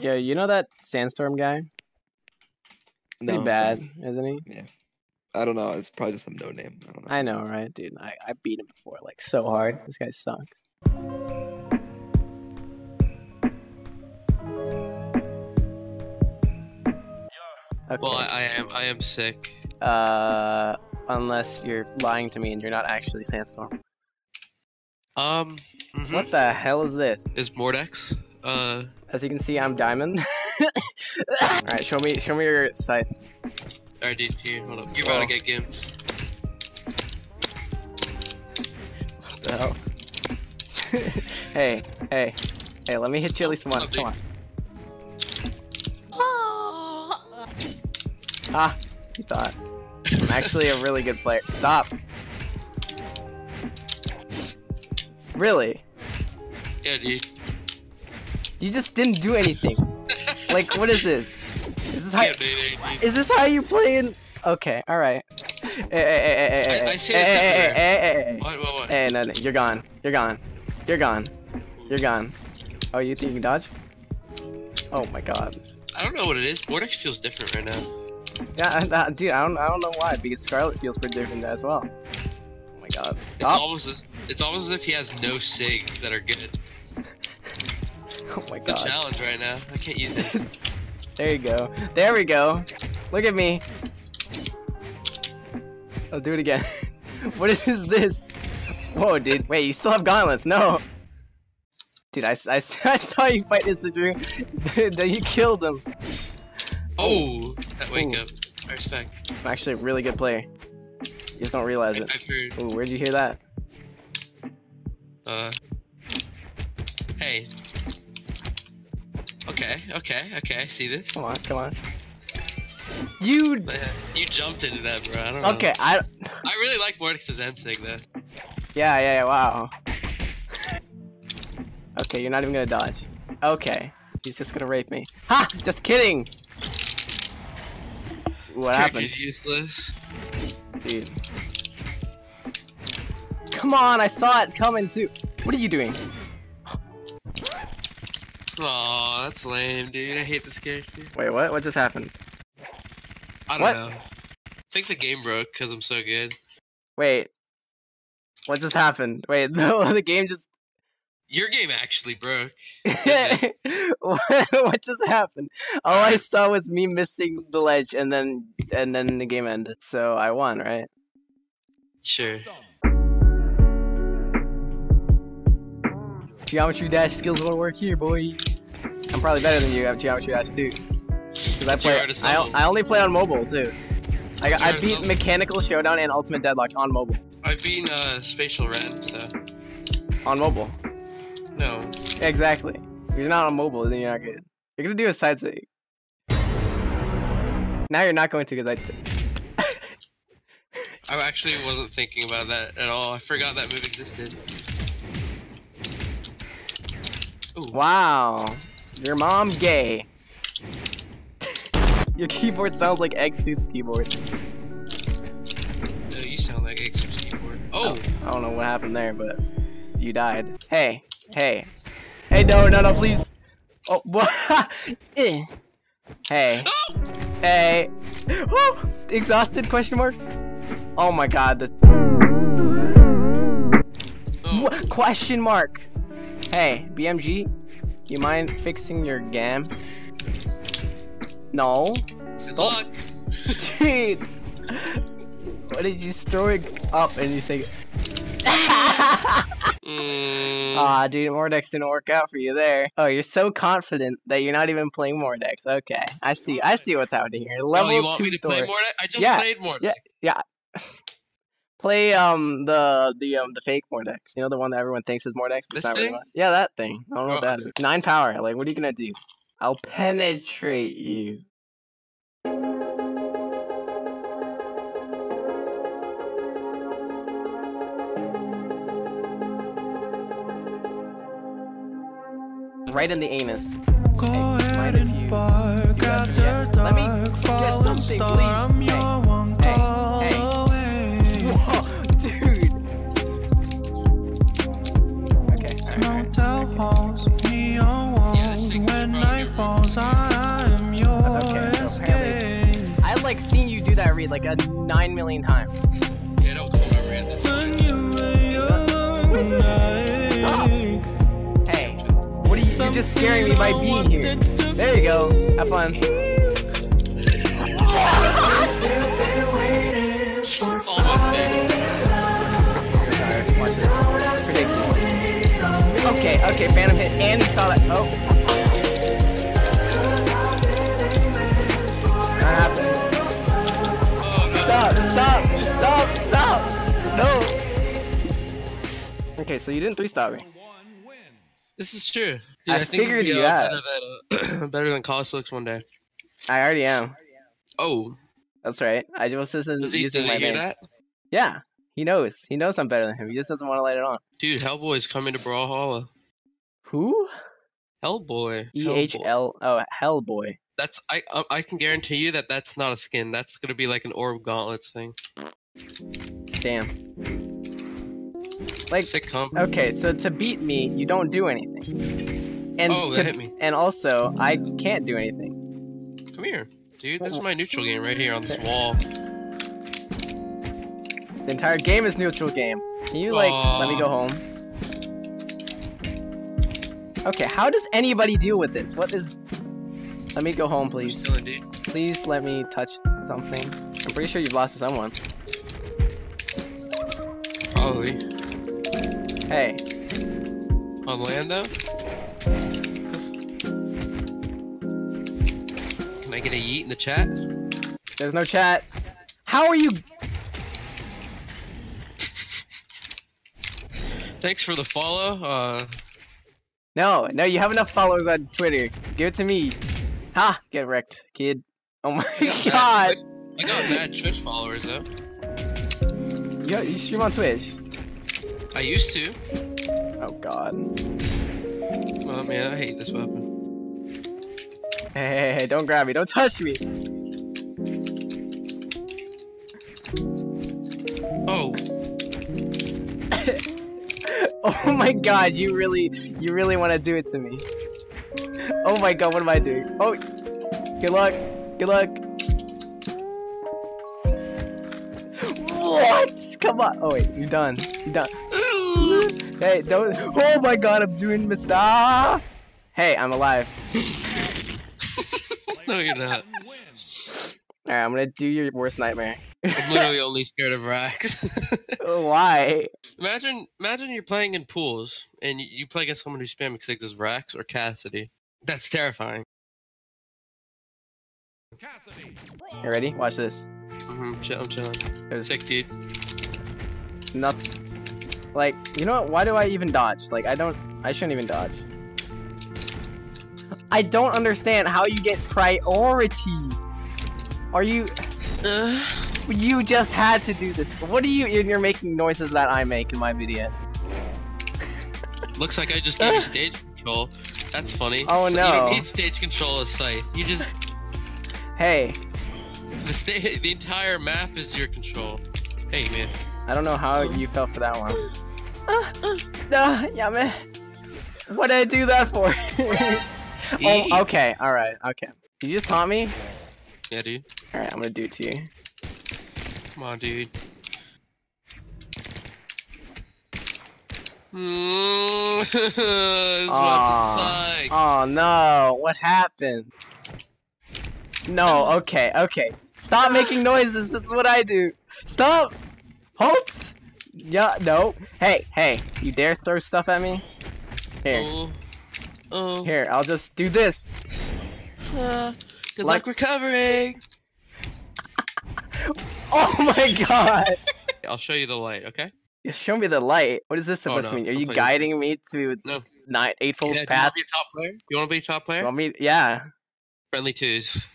Yeah, you know that sandstorm guy? Pretty No, bad, sorry. isn't he? Yeah. I don't know. It's probably just some no name. I don't know. I know, right, dude? I, I beat him before, like so hard. This guy sucks. Okay. Well, I, I am I am sick. uh, unless you're lying to me and you're not actually Sandstorm. Um, mhm. What the hell is this? is Mordex? Uh, As you can see, I'm Diamond. All right, show me, show me your scythe. alright, dude, here, hold up. You're about Oh. to get gimped. What the hell? hey, hey, hey! Let me hit you at least once. Come on. Ah, you thought. I'm actually a really good player. Stop. Really? Yeah, dude. You just didn't do anything. like, what is this? Is this how? Yeah, dude. Is this how you playing? Okay, all right. Hey, eh, eh, hey, eh, hey, hey, hey, I- hey, I say hey, hey, hey, hey, hey, hey. What, what, what? Hey, no, no, you're gone. You're gone. You're gone. You're gone. Oh, you think you can dodge? Oh my god. I don't know what it is. Mordex feels different right now. Yeah, uh, dude, I don't, I don't know why. Because Scarlet feels pretty different as well. Oh my god. It's Stop. almost as, it's almost as if he has no sigs that are good. Oh my god. The challenge right now. I can't use this. there you go. There we go. Look at me. I'll do it again. what is this? Whoa, dude. Wait, you still have gauntlets? No. Dude, I, I, I saw you fight this Drew. Dude, you killed him. Oh, that wake Ooh. up. I respect. I'm actually a really good player. You just don't realize I, it. I've heard. Ooh, where'd you hear that? Uh. Hey. Okay, okay, okay. I see this. Come on, come on. You. But, uh, You jumped into that, bro. I don't know. Okay, I. I really like Mordex's end sig though. Yeah, yeah, yeah, wow. okay, you're not even gonna dodge. Okay, he's just gonna rape me. Ha! Just kidding! What This happened? character's useless. Dude. Come on, I saw it coming too. What are you doing? Aw, that's lame, dude. I hate this character. Wait, what? What just happened? I don't What? know. I think the game broke because I'm so good. Wait. What just happened? Wait, no, the game just. Your game actually broke. what what just happened? All I saw was me missing the ledge, and then and then the game ended. So I won, right? Sure. Geometry Dash skills will work here, boy. I'm probably better than you at Geometry Dash too. Because I play. I. I only play on mobile too. I, I beat level? Mechanical Showdown and Ultimate Deadlock on mobile. I've been uh, Spatial Ren, so. On mobile. No. Exactly. If you're not on mobile, then you're not good. You're gonna do a side sig. Now you're not going to because I. I actually wasn't thinking about that at all. I forgot that move existed. Ooh. Wow. Your mom gay. Your keyboard sounds like Egg Soup's keyboard. No, you sound like X's keyboard. Oh! I don't know what happened there, but you died. Hey, hey, hey! No, no, no! Please. Oh, what? Eh. hey, hey! Oh, exhausted? Question mark. Oh my God! The oh. Question mark. Hey, BMG, you mind fixing your gam? No. Stop, dude. What did you throw it up and you say? Mm, Aw, dude, Mordex didn't work out for you there. Oh, you're so confident that you're not even playing Mordex. Okay, I see. I see what's happening here. Level oh, you want two me to play Thor. Mordex? I just Yeah, played Mordex. Yeah, yeah. Play um the the um the fake Mordex. You know the one that everyone thinks is Mordex, but it's not really. thing? one. Yeah, that thing. I don't know what Oh, that is. Nine power. Like, what are you gonna do? I'll penetrate you. Right in the anus. Go Hey, ahead and bark do that at to me? Yeah. the Let me get something, please. Read like a nine million times. Yeah, don't call me at this point. What is this? Stop. Hey, what are you? You're just scaring me by being here. There you go. Have fun. Almost there. Alright, watch this. Predict Okay, okay, Phantom hit, and he saw that. Oh. Stop, stop, stop, stop! No! Okay, so you didn't three stop me. This is true. Dude, I think it'd figured be, you had. better than, uh, better than Cost looks one day. I already am. Oh, That's right. I just isn't does he, using does my he hear name. that? Yeah, he knows. He knows I'm better than him. He just doesn't want to let it on. Dude, Hellboy's coming to Brawlhalla. Who? Hellboy. E H Hellboy. L. Oh, Hellboy. That's I I- I can guarantee you that that's not a skin. That's gonna be like an orb gauntlets thing. Damn. Like, okay, so to beat me, you don't do anything. And Oh, to, hit me. And also, I can't do anything. Come here, dude. This is my neutral game right here on this wall. The entire game is neutral game. Can you like let me go home? Okay, how does anybody deal with this? What is? Let me go home, please. Please let me touch something. I'm pretty sure you've lost to someone. Probably Hey, on land though. Can I get a yeet in the chat? there's no chat. How are you? Thanks for the follow. Uh, No, no, you have enough followers on Twitter. Give it to me. Ha! Get wrecked, kid. Oh my I god! Mad, I got mad Twitch followers though. You, you stream on Twitch? I used to. Oh god. Oh man, I hate this weapon. Hey, hey, hey, don't grab me. Don't touch me. Oh, Oh my god, you really, you really want to do it to me. Oh my god, what am I doing? Oh, good luck. Good luck. What? Come on. Oh wait, you're done. You're done. Hey, don't. Oh my god, I'm doing Mr. Ah. Hey, I'm alive. no, you're not. Alright, I'm gonna do your worst nightmare. I'm literally only scared of racks. Why? imagine, imagine you're playing in pools and you, you play against someone who spam six as Rax or Cassidy. That's terrifying. You ready? Watch this. Mm-hmm. Chill, I'm chilling. There's Sick, dude. nothing. Like, you know what? Why do I even dodge? Like, I don't. I shouldn't even dodge. I don't understand how you get priority. Are you? Uh, You just had to do this. What are you? You're making noises that I make in my videos. looks like I just gave you stage control. That's funny. Oh, So no. You don't need stage control Scythe. You just Hey, the sta- the entire map is your control. Hey man. I don't know how you fell for that one. Ah, ah, yeah, man. What did I do that for? oh, okay. All right. Okay. You just taught me. Yeah, dude. All right. I'm gonna do it to you. Come on, dude. Mm, this Aw. Oh no, what happened? No, okay, okay. Stop making noises, this is what I do. Stop! Halt! Yeah, no. Hey, hey, you dare throw stuff at me? Here, Oh. Oh. here, I'll just do this. Uh, good Like- luck recovering. Oh my god! I'll show you the light, okay? You Show me the light. What is this Oh, supposed no, to mean? Are I'll you guiding me to No. nine eightfold Yeah, do you want to be a top player? You want to be a top You player? want me? Yeah. Friendly twos.